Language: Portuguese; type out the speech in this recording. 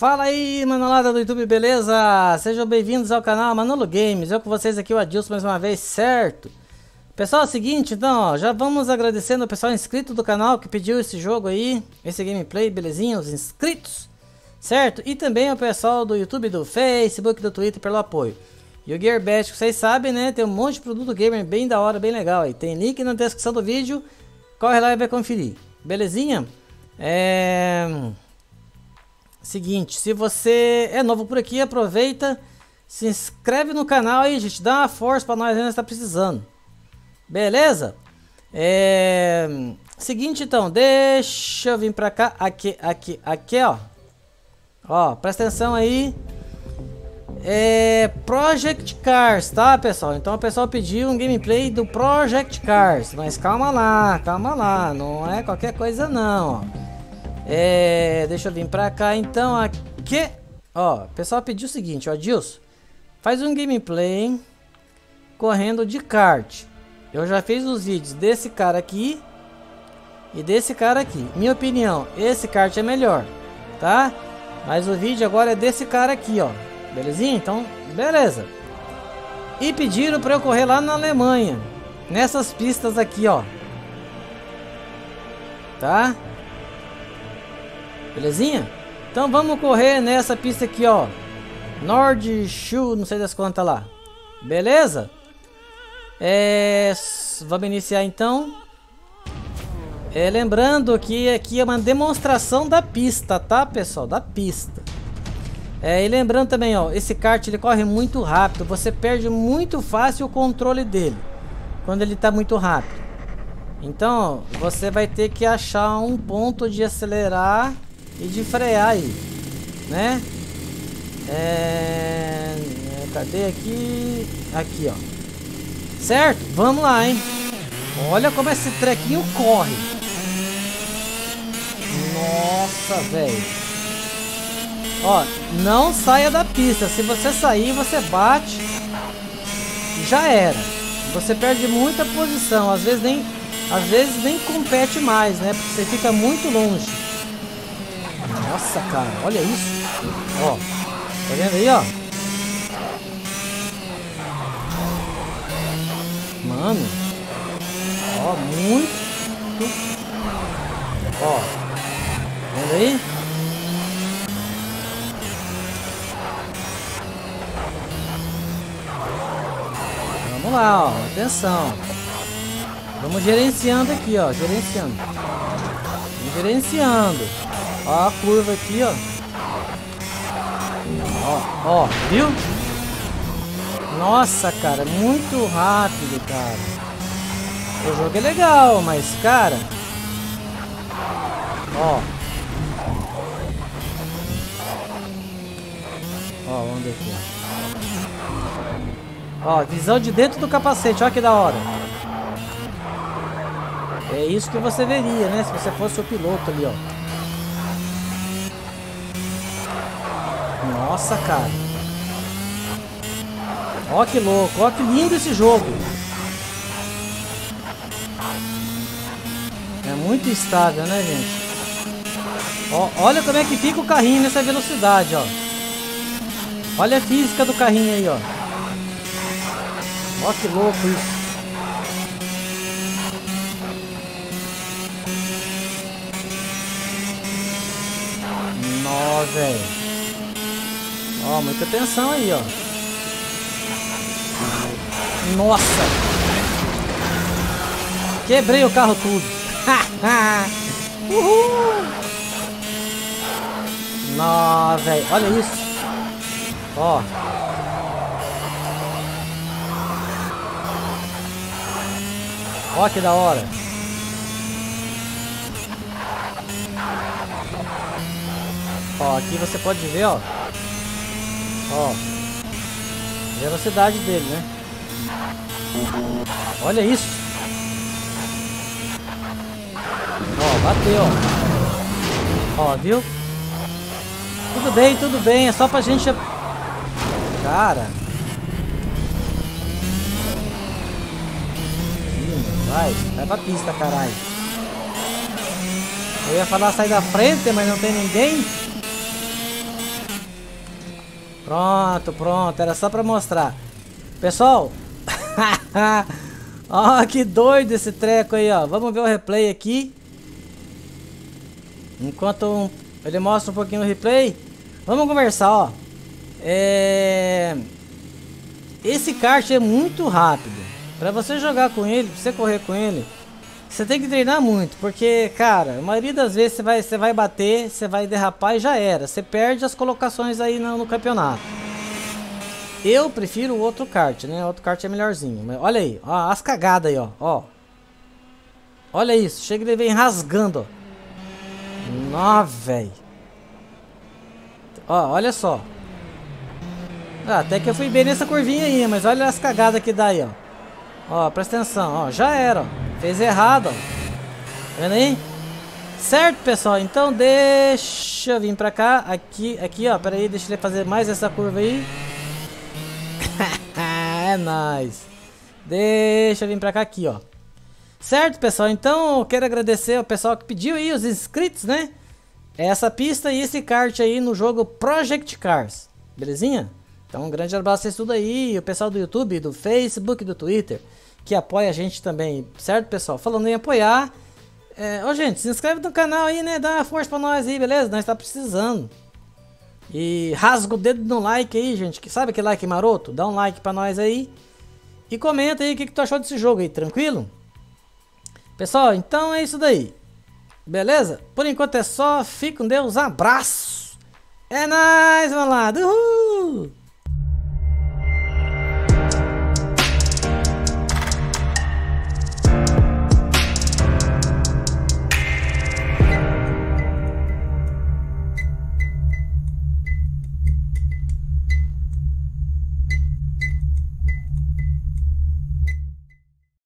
Fala aí, manolada do YouTube, beleza? Sejam bem-vindos ao canal Manolo Games. Eu com vocês aqui, o Adilson, mais uma vez, certo? Pessoal, é o seguinte, então, ó, já vamos agradecendo o pessoal inscrito do canal que pediu esse jogo aí, esse gameplay, belezinha, os inscritos, certo? E também o pessoal do YouTube, do Facebook, do Twitter pelo apoio. E o Gearbest, vocês sabem, né? Tem um monte de produto gamer bem da hora, bem legal aí. Tem link na descrição do vídeo, corre lá e vai conferir, belezinha? É... Seguinte, se você é novo por aqui, aproveita, se inscreve no canal aí, gente, dá uma força para nós, a gente está precisando. Beleza? É... Seguinte, então, deixa eu vir para cá, aqui, aqui, aqui, ó. Ó, presta atenção aí. É Project Cars, tá, pessoal? Então o pessoal pediu um gameplay do Project Cars, mas calma lá, calma lá, não é qualquer coisa não, ó. É, deixa eu vir pra cá então aqui. Ó, o pessoal pediu o seguinte, ó, Dilson. Faz um gameplay correndo de kart. Eu já fiz os vídeos desse cara aqui e desse cara aqui. Minha opinião, esse kart é melhor, tá? Mas o vídeo agora é desse cara aqui, ó. Belezinha? Então, beleza. E pediram para eu correr lá na Alemanha. Nessas pistas aqui, ó. Tá? Belezinha? Então vamos correr nessa pista aqui, ó. Nord Shoe, não sei das quantas lá. Beleza? É, vamos iniciar então. É, lembrando que aqui é uma demonstração da pista, tá, pessoal? Da pista. É, e lembrando também, ó, esse kart ele corre muito rápido. Você perde muito fácil o controle dele quando ele está muito rápido. Então, você vai ter que achar um ponto de acelerar e de frear aí, né? É... Cadê aqui? Aqui, ó. Certo? Vamos lá, hein? Olha como esse trequinho corre. Nossa, velho. Ó, não saia da pista. Se você sair, você bate. Já era. Você perde muita posição. Às vezes nem, às vezes nem compete mais, né? Porque você fica muito longe. Nossa, cara, olha isso. Ó, tá vendo aí, ó? Mano. Ó, muito. Ó. Tá vendo aí? Vamos lá, ó. Atenção. Vamos gerenciando aqui, ó. Gerenciando. Gerenciando. Ó a curva aqui, ó. Ó, ó, viu? Nossa, cara, muito rápido, cara. O jogo é legal, mas, cara... Ó. Ó, vamos ver aqui. Ó, visão de dentro do capacete, olha que da hora. É isso que você veria, né? Se você fosse o piloto ali, ó. Nossa, cara. Ó que louco, ó que lindo esse jogo. É muito estável, né, gente? Ó, olha como é que fica o carrinho nessa velocidade, ó. Olha a física do carrinho aí, ó. Ó que louco isso. Nossa, velho. Ó, muita atenção aí, ó. Nossa! Quebrei o carro tudo. Uhul! Nossa, velho. Olha isso. Ó. Ó que da hora. Ó, aqui você pode ver, ó. Ó. Velocidade dele, né? Olha isso. Ó, bateu, ó. Ó, viu? Tudo bem, tudo bem. É só pra gente... Cara. Vai, vai pra pista, caralho. Eu ia falar sair da frente, mas não tem ninguém. Pronto, pronto. Era só pra mostrar. Pessoal. Ó, que doido esse treco aí, ó. Vamos ver o replay aqui. Enquanto ele mostra um pouquinho o replay. Vamos conversar, ó. É... Esse kart é muito rápido. Pra você jogar com ele, pra você correr com ele, você tem que treinar muito. Porque, cara, a maioria das vezes você vai, você vai bater, você vai derrapar e já era. Você perde as colocações aí no, no campeonato. Eu prefiro o outro kart, né? O outro kart é melhorzinho. Mas olha aí, ó, as cagadas aí, ó. ó. Olha isso, chega ele vem rasgando, ó. Nó, velho. Ó, olha só. Ah, até que eu fui bem nessa curvinha aí, mas olha as cagadas que dá aí, ó. Ó, presta atenção, ó. Já era, ó. Fez errado, ó. Tá vendo aí? Certo, pessoal? Então deixa eu vir pra cá. Aqui, aqui, ó. Pera aí, deixa ele fazer mais essa curva aí. é nóis. Deixa eu vir pra cá aqui, ó. Certo, pessoal? Então, eu quero agradecer ao pessoal que pediu aí, os inscritos, né? Essa pista e esse kart aí no jogo Project Cars. Belezinha? Então, um grande abraço a vocês tudo aí. O pessoal do YouTube, do Facebook, do Twitter, que apoia a gente também. Certo, pessoal? Falando em apoiar. É, ô, gente, se inscreve no canal aí, né? Dá uma força pra nós aí, beleza? Nós tá precisando. E rasga o dedo no like aí, gente. Que sabe aquele like maroto? Dá um like pra nós aí. E comenta aí o que, que tu achou desse jogo aí, tranquilo? Pessoal, então é isso daí. Beleza? Por enquanto é só. Fique com Deus. Abraço. É nóis, malado. Uhul!